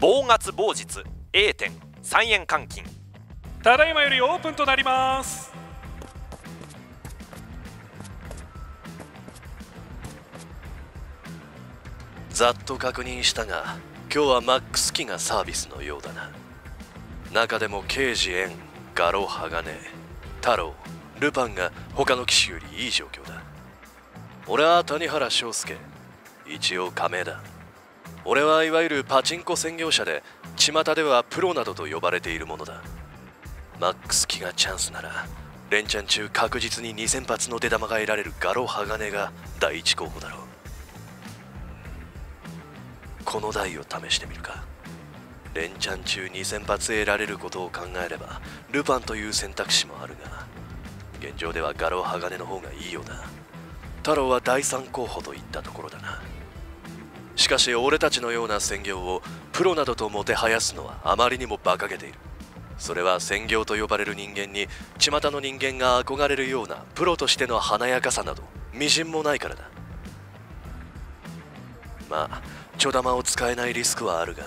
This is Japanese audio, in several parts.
暴月某日 A 点3円換金。ただいまよりオープンとなります。ざっと確認したが今日はマックス機がサービスのようだな。中でも刑事円ガロ鋼太郎ルパンが他の騎手よりいい状況だ。俺は谷原章介一応加盟だ俺はいわゆるパチンコ専業者で巷ではプロなどと呼ばれているものだ。マックス機がチャンスなら連チャン中確実に2000発の出玉が得られるガロ鋼が第一候補だろう。この台を試してみるか。連チャン中2000発得られることを考えればルパンという選択肢もあるが現状ではガロ鋼の方がいいようだ。太郎は第3候補といったところだな。しかし俺たちのような専業をプロなどともてはやすのはあまりにも馬鹿げている。それは専業と呼ばれる人間に巷の人間が憧れるようなプロとしての華やかさなどみじんもないからだ。まあちょ玉を使えないリスクはあるが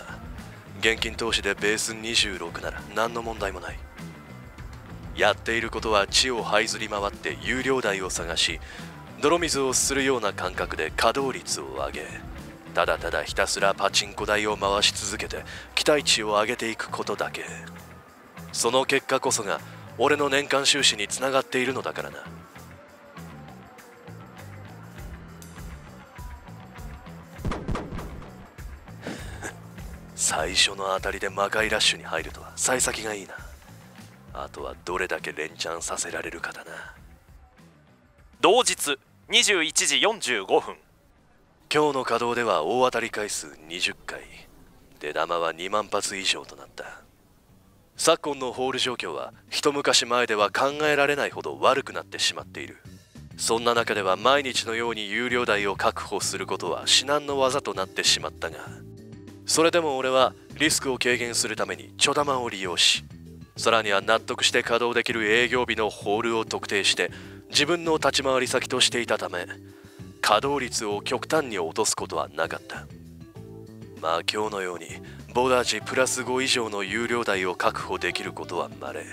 現金投資でベース26なら何の問題もない。やっていることは地を這いずり回って有料台を探し泥水をするような感覚で稼働率を上げただただひたすらパチンコ台を回し続けて期待値を上げていくことだけ。その結果こそが俺の年間収支につながっているのだからな。最初の当たりで魔界ラッシュに入るとは幸先がいいな。あとはどれだけ連チャンさせられるかだな。同日21時45分。今日の稼働では大当たり回数20回。出玉は2万発以上となった。昨今のホール状況は一昔前では考えられないほど悪くなってしまっている。そんな中では毎日のように有料台を確保することは至難の技となってしまったがそれでも俺はリスクを軽減するためにちょ玉を利用しさらには納得して稼働できる営業日のホールを特定して自分の立ち回り先としていたため稼働率を極端に落とすことはなかった。まあ今日のようにボーダー値プラス5以上の有料台を確保できることは稀。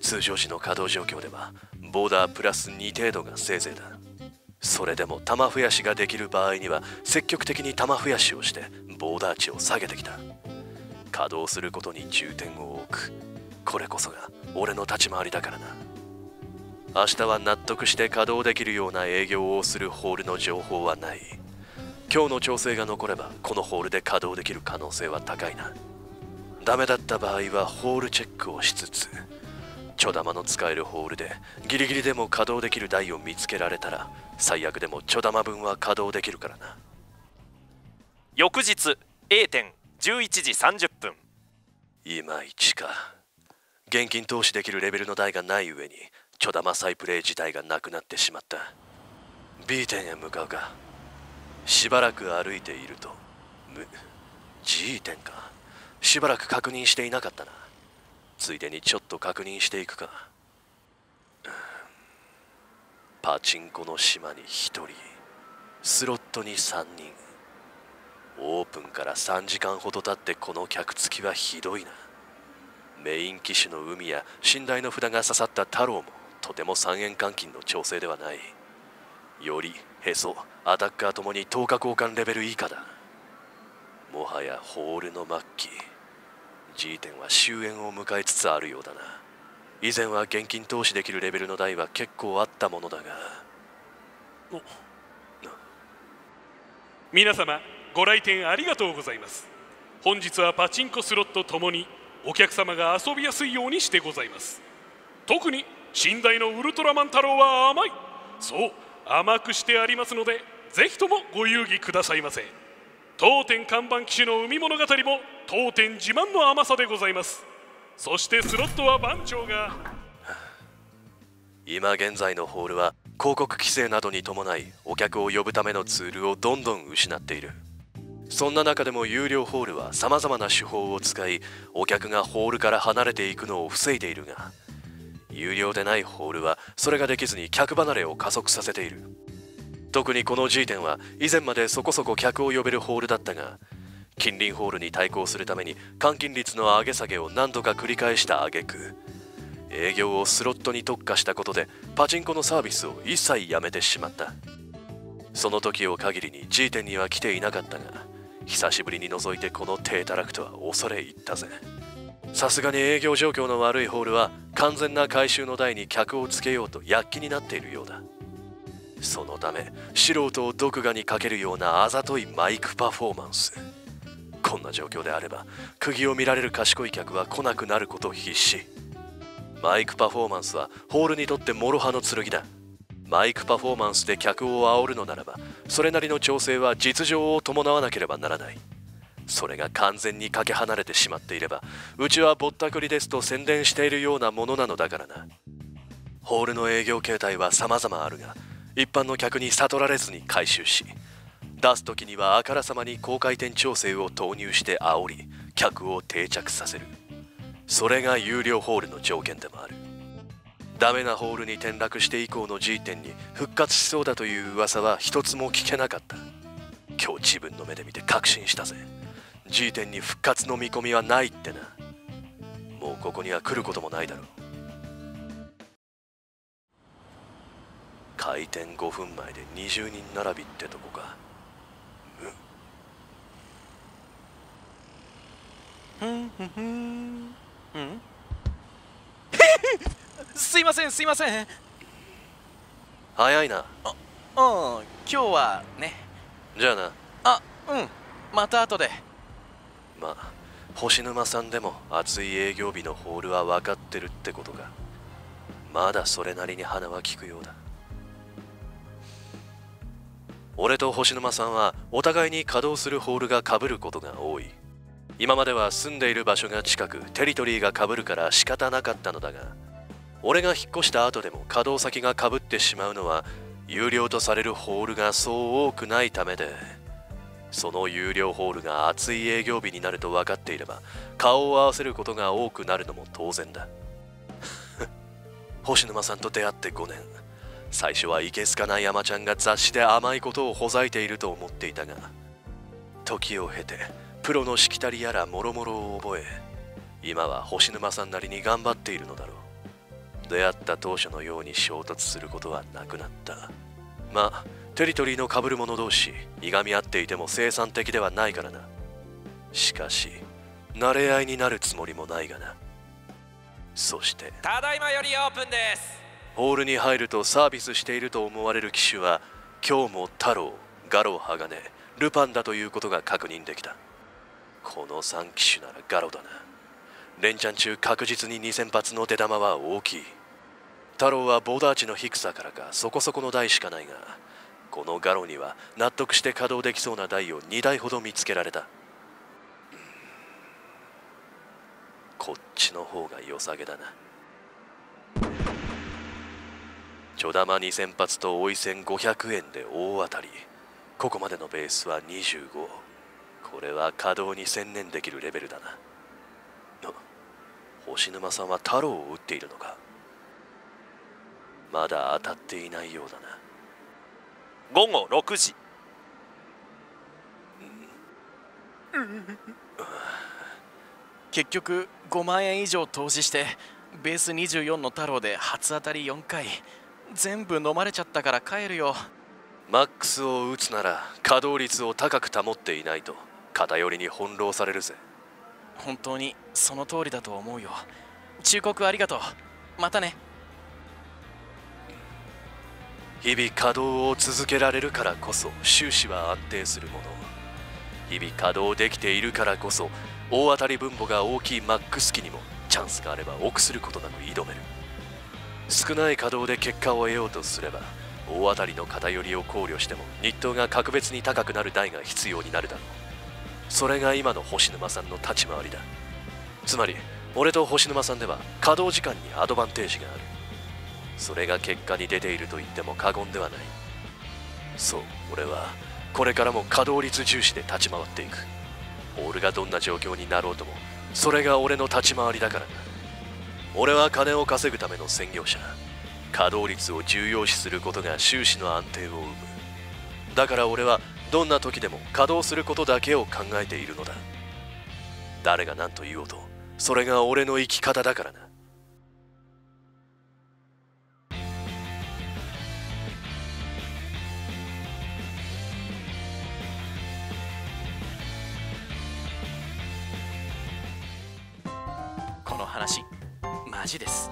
通常時の稼働状況ではボーダープラス2程度がせいぜいだ。それでも玉増やしができる場合には積極的に玉増やしをしてボーダー値を下げてきた。稼働することに重点を置く。これこそが俺の立ち回りだからな。明日は納得して稼働できるような営業をするホールの情報はない。今日の調整が残ればこのホールで稼働できる可能性は高いな。ダメだった場合はホールチェックをしつつちょ玉の使えるホールでギリギリでも稼働できる台を見つけられたら最悪でもちょ玉分は稼働できるからな。翌日 A 点11時30分。いまいちか。現金投資できるレベルの台がない上にちょ玉サイプレイ自体がなくなってしまった。B 点へ向かうかしばらく歩いているとむ G 点か。しばらく確認していなかったな。ついでにちょっと確認していくか。パチンコの島に1人スロットに3人。オープンから3時間ほど経ってこの客付きはひどいなメイン機種の海や寝台の札が刺さった太郎もとても3円換金の調整ではない。よりへそアタッカーともに10日交換レベル以下だ。もはやホールの末期。G 点は終焉を迎えつつあるようだな。以前は現金投資できるレベルの台は結構あったものだが。皆様ご来店ありがとうございます。本日はパチンコスロットともにお客様が遊びやすいようにしてございます。特に寝台のウルトラマン太郎は甘い。そう甘くしてありますのでぜひともご遊戯くださいませ。当店看板機種の海物語も当店自慢の甘さでございます。そしてスロットは番長が今現在のホールは広告規制などに伴いお客を呼ぶためのツールをどんどん失っている。そんな中でも有料ホールは様々な手法を使いお客がホールから離れていくのを防いでいるが有料でないホールはそれができずに客離れを加速させている。特にこの G 店は以前までそこそこ客を呼べるホールだったが近隣ホールに対抗するために換金率の上げ下げを何度か繰り返した挙句。営業をスロットに特化したことでパチンコのサービスを一切やめてしまった。その時を限りに G 店には来ていなかったが久しぶりに覗いてこの低たらくとは恐れ入ったぜ。さすがに営業状況の悪いホールは完全な回収の台に客をつけようと躍起になっているようだ。そのため素人を毒牙にかけるようなあざといマイクパフォーマンス。こんな状況であれば釘を見られる賢い客は来なくなること必至。マイクパフォーマンスはホールにとって諸刃の剣だ。マイクパフォーマンスで客を煽るのならばそれなりの調整は実情を伴わなければならない。それが完全にかけ離れてしまっていればうちはぼったくりですと宣伝しているようなものなのだからな。ホールの営業形態は様々あるが一般の客に悟られずに回収し出す時にはあからさまに高回転調整を投入して煽り客を定着させる。それが有料ホールの条件でもある。ダメなホールに転落して以降の G 店に復活しそうだという噂は一つも聞けなかった。今日自分の目で見て確信したぜ。G 店に復活の見込みはないってな。もうここには来ることもないだろう。開店5分前で20人並びってとこか。ふんふんふん。うん。すいませんすいません。早いな。うん。今日はね。じゃあな。あうん。また後でまあ星沼さんでも熱い営業日のホールは分かってるってことか。まだそれなりに鼻は利くようだ。俺と星沼さんはお互いに稼働するホールが被ることが多い。今までは住んでいる場所が近くテリトリーが被るから仕方なかったのだが俺が引っ越した後でも稼働先が被ってしまうのは有料とされるホールがそう多くないためで。その有料ホールが熱い営業日になると分かっていれば顔を合わせることが多くなるのも当然だ。星沼さんと出会って5年。最初はいけすかない山ちゃんが雑誌で甘いことをほざいていると思っていたが時を経てプロのしきたりやらもろもろを覚え今は星沼さんなりに頑張っているのだろう。出会った当初のように衝突することはなくなった。まあテリトリーの被る者同士いがみ合っていても生産的ではないからな。しかし慣れ合いになるつもりもないがな。そしてただいまよりオープンです。ホールに入るとサービスしていると思われる機種は今日も太郎ガロ鋼ルパンだということが確認できた。この3機種ならガロだな。連チャン中確実に2000発の出玉は大きい。太郎はボーダー値の低さからかそこそこの台しかないがこのガロには納得して稼働できそうな台を2台ほど見つけられた。こっちの方が良さげだな。ちょ玉2000発と追い線500円で大当たり。ここまでのベースは25これは稼働に専念できるレベルだな。な星沼さんは太郎を撃っているのか。まだ当たっていないようだな。午後6時。結局5万円以上投資してベース24の太郎で初当たり4回全部飲まれちゃったから帰るよ。マックスを打つなら稼働率を高く保っていないと偏りに翻弄されるぜ。本当にその通りだと思うよ。忠告ありがとう。またね日々稼働を続けられるからこそ収支は安定するもの。日々稼働できているからこそ大当たり分母が大きいマックス機にもチャンスがあれば臆することなく挑める。少ない稼働で結果を得ようとすれば大当たりの偏りを考慮しても日当が格別に高くなる台が必要になるだろう。それが今の星沼さんの立ち回りだ。つまり俺と星沼さんでは稼働時間にアドバンテージがある。それが結果に出ていると言っても過言ではない。そう俺はこれからも稼働率重視で立ち回っていく。オールがどんな状況になろうともそれが俺の立ち回りだからな俺は金を稼ぐための専業者。稼働率を重要視することが収支の安定を生む。だから俺はどんな時でも稼働することだけを考えているのだ。誰が何と言おうとそれが俺の生き方だからなじです。